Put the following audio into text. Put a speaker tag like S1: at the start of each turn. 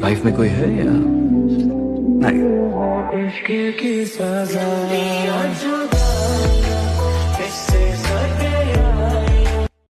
S1: Life में कोई है या? नहीं।